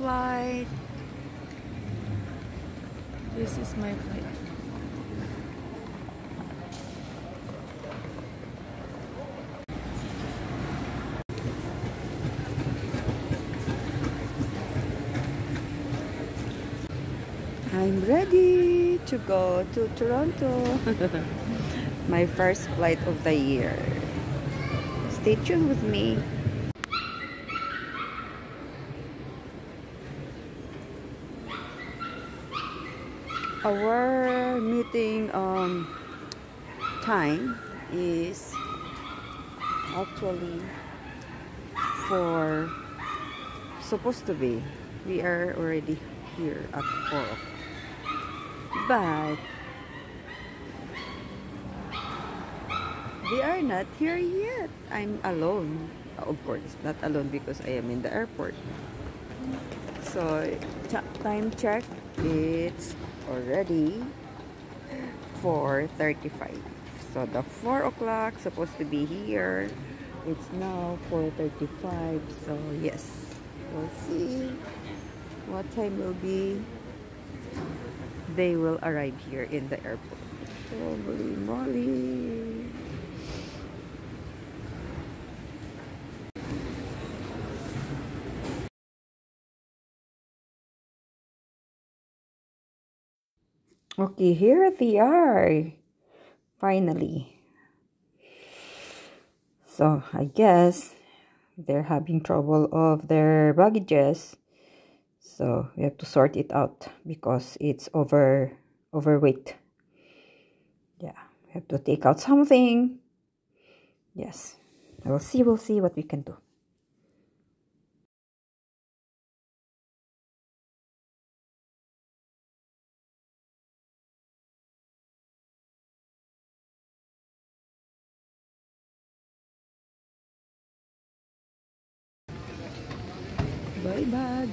flight. This is my flight. I'm ready to go to Toronto. my first flight of the year. Stay tuned with me. Our meeting um, time is actually for supposed to be we are already here at 4 but they are not here yet. I'm alone of course not alone because I am in the airport. So time check. It's already 4.35 so the 4 o'clock supposed to be here. It's now 4.35 so yes. We'll see what time will be. They will arrive here in the airport. Holy moly Okay, here they are. Finally. So, I guess they're having trouble of their baggages. So, we have to sort it out because it's over overweight. Yeah, we have to take out something. Yes. We'll see, we'll see what we can do. Bag.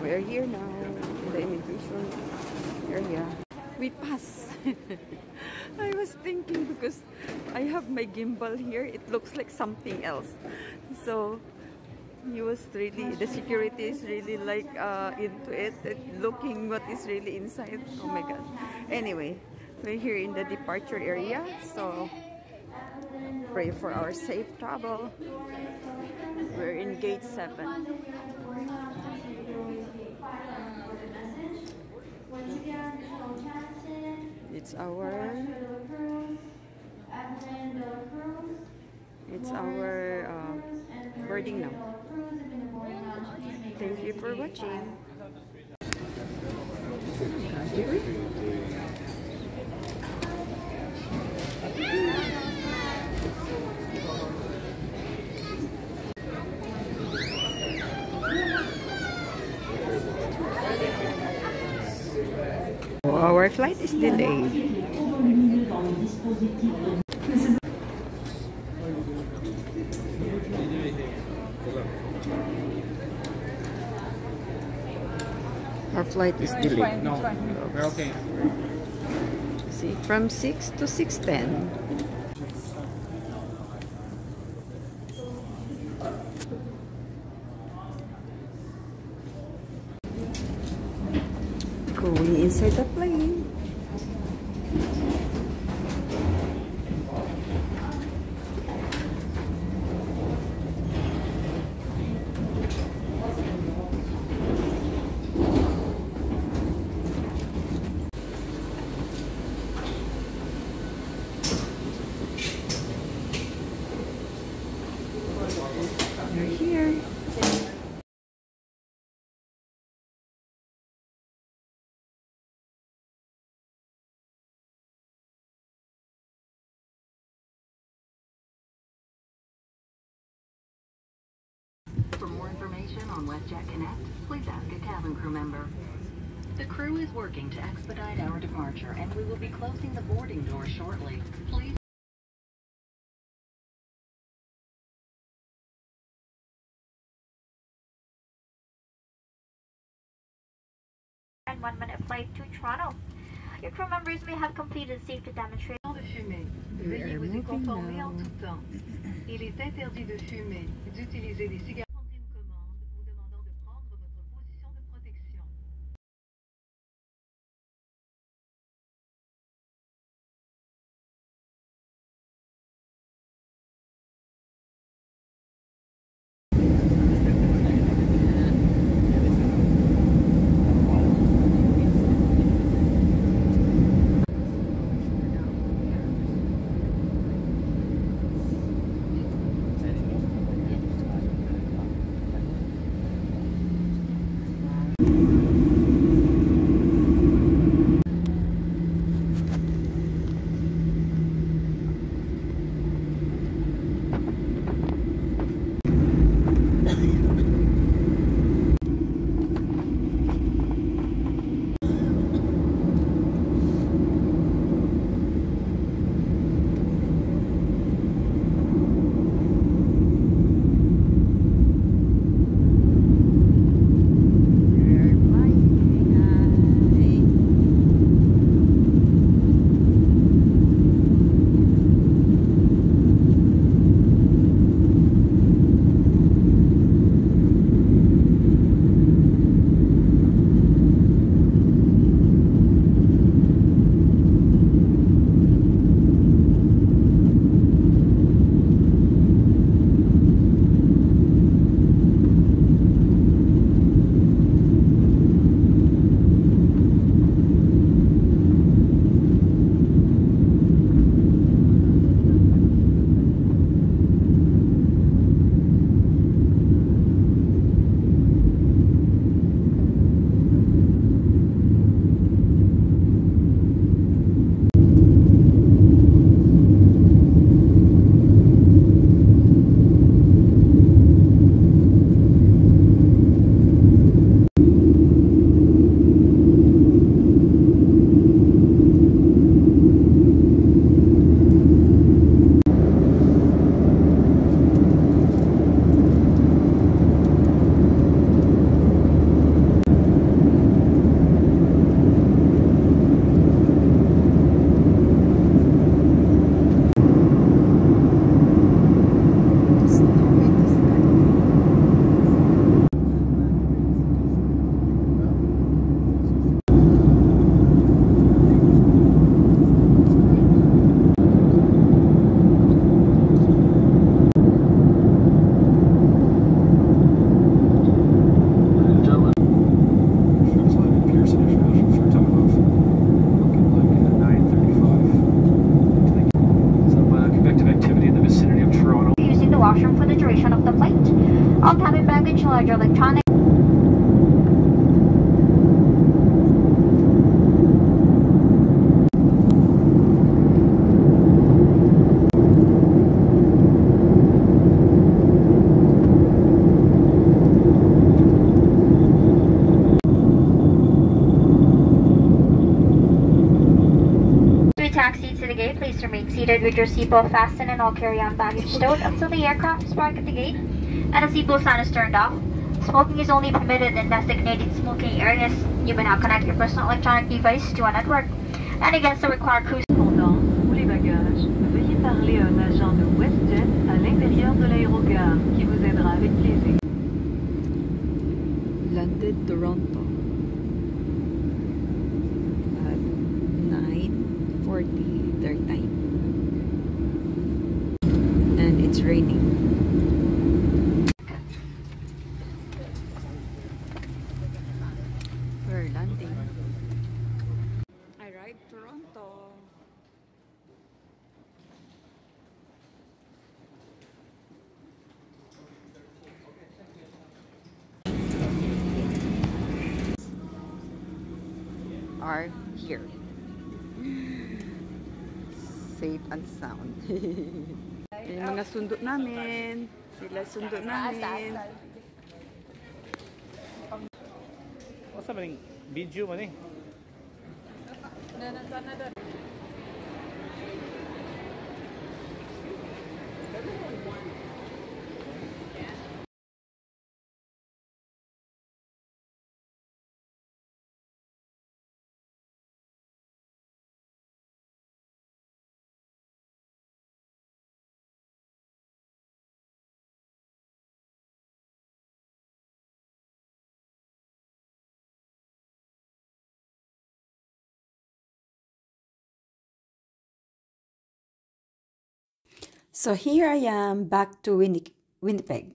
We are here now in the immigration area. We pass. I was thinking because I have my gimbal here, it looks like something else. So he was really, the security is really like uh, into it, looking what is really inside. Oh my god. Anyway, we're here in the departure area. So pray for our safe travel. We're in gate 7. It's our it's our uh, boarding now. Thank you for watching. Flight is delayed. Our flight is delayed. No, we're okay. See, from 6 to 6.10. Going inside the plane. You're. For more information on WestJet Connect, please ask a cabin crew member. The crew is working to expedite our departure, and we will be closing the boarding door shortly. Please one minute flight to Toronto. Your crew members may have completed safety demonstration. How does she make We Veuillez vous y conformer en tout temps. Il est interdit de fumer, d'utiliser des cigarettes. Baggage, large electronic. Three to the gate. Please remain seated with your seatbelt fastened and all carry-on baggage stowed until the aircraft is parked at the gate and the seatbelt sign is turned off. Smoking is only permitted in designated smoking areas. You may not connect your personal electronic device to a network and against the required cruise. Cependant, pour les bagages, veuillez parler à un agent de WestJet à l'intérieur de l'aérogare qui vous aidera avec plaisir. landed Toronto are here. Safe and sound. Yung mga sundo namin. Sila sundo namin. What's happening? Video man eh. So here I am back to Winni Winnipeg.